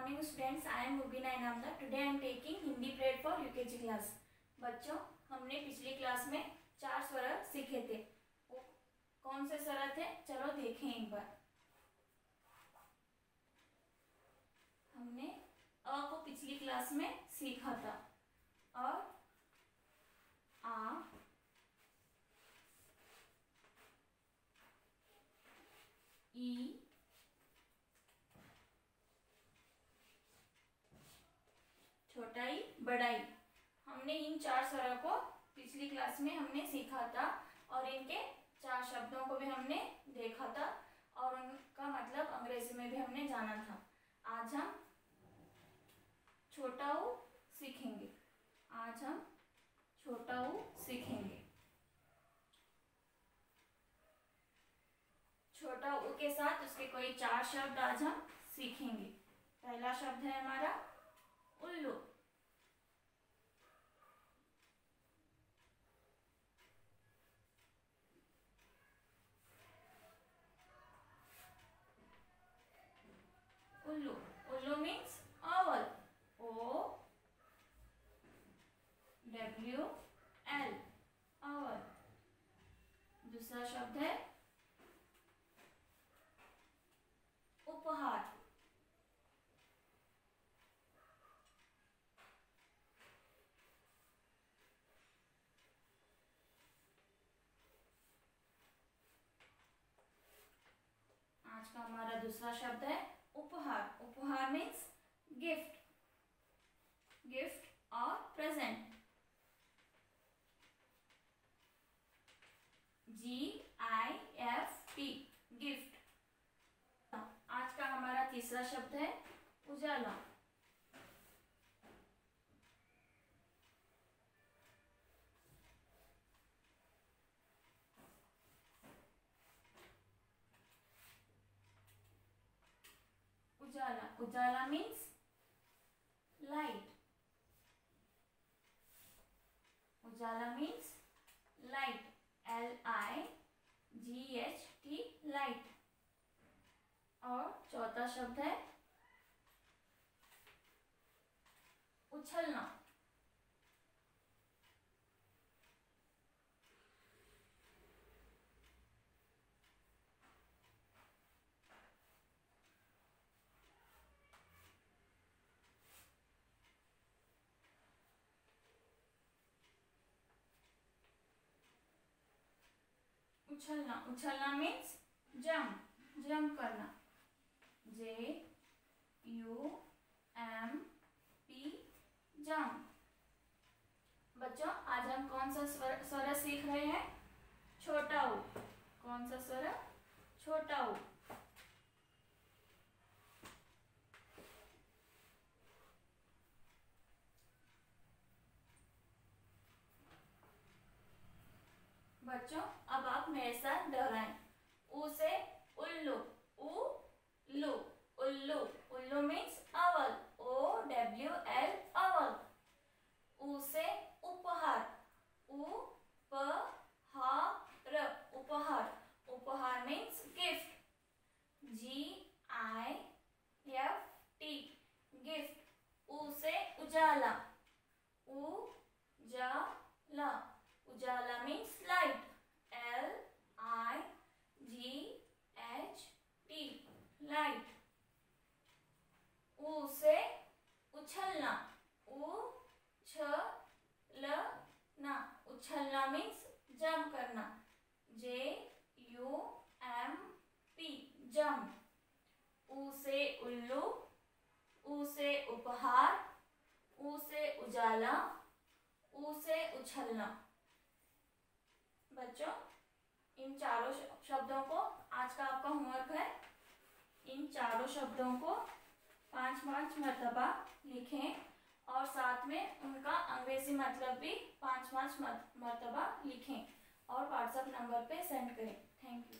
Morning students I am Mubina Inamdar today I am taking Hindi period for UKG class बच्चों, हमने पिछली class में चार स्वर सीखे थे। वो कौन से स्वर थे? चलो देखें एक बार। हमने अ को पिछली क्लास में सीखा बड़ाई हमने इन चार स्वरों को पिछली क्लास में हमने सीखा था और इनके चार शब्दों को भी हमने देखा था और उनका मतलब अंग्रेज़ी में भी हमने जाना था। आज हम छोटा ऊ सीखेंगे। आज हम छोटा ऊ सीखेंगे। छोटा ऊ के साथ उसके कोई चार शब्द आज हम सीखेंगे। पहला शब्द है हमारा w l owl दूसरा शब्द है उपहार। आज का हमारा दूसरा शब्द है उपहार। उपहार मीन्स गिफ्ट गिफ्ट और present G I F T gift आज का हमारा तीसरा शब्द है उजाला। उजाला। उजाला means light Ujala means light L I G H T light और चौथा शब्द है उछलना। उछलना। उछलना मीन्स जंप जंप करना। J U M P jump बच्चों, आज हम कौन सा स्वर स्वर सीख रहे हैं? छोटा ऊ कौन सा स्वर? छोटा ऊ बच्चों, अब आप मेरे साथ दोहराएँ ऊ से उल्लू ऊ लू उल्लू उल्लू means owl O W L owl ऊ से उपहार। उ ह उपहार। उपहार means gift G I F T gift ऊ से उजाला उ ज ला उजाला means light L I G H T light ऊ से उछलना उ छ ल ना उछलना मीन्स जंप करना J U M P jump ऊ से उल्लू ऊ से उपहार ऊ से उजाला ऊ से उछलना। बच्चों, इन चारों शब्दों को, आज का आपका होमवर्क है। इन चारों शब्दों को पाँच पाँच मरतबा लिखें और साथ में उनका अंग्रेज़ी मतलब भी पाँच पाँच मरतबा लिखें और व्हाट्सएप नंबर पे सेंड करें। Thank you